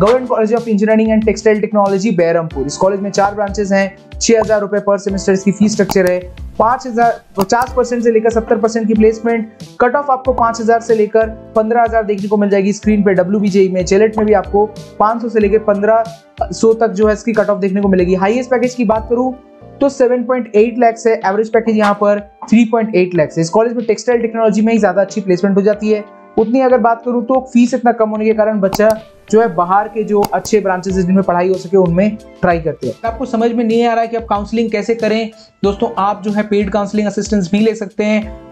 Government college of engineering and textile technology Berhampur इस college में चार ब्रांचेस हैं। छह हज़ार रुपए पर सेमेस्टर इसकी फ़ीस स्ट्रक्चर है। पाँच हज़ार, पचास परसेंट से लेकर सत्तर परसेंट की प्लेसमेंट कट ऑफ़ आपको पाँच हज़ार से लेकर पंद्रह हज़ार देखने को मिल जाएगी स्क्रीन पे डब्ल्यू में। जेलेट में भी आपको पाँच सौ से लेकर पंद्रह सौ तक जो है इसकी कट ऑफ़ देखने को मिलेगी। हाईएस्ट पैकेज की बात करूँ तो 7.8 लैक्स है। एवरेज पैकेज यहाँ पर 3.8 लैक्स है। इस कॉलेज में टेक्सटाइल टेक्नोलॉजी में ही ज़्यादा अच्छी प्लेसमेंट हो जाती है। उतनी अगर बात करूँ तो फ़ीस इतना कम होने के कारण बच्चा जो है बाहर के जो अच्छे ब्रांचेस जिनमें पढ़ाई हो सके, उनमें ट्राई करते हैं। आपको समझ में नहीं आ रहा है कि आप काउंसलिंग कैसे करें? दोस्तों, आप जो है पेड काउंसलिंग असिस्टेंस भी ले सकते हैं।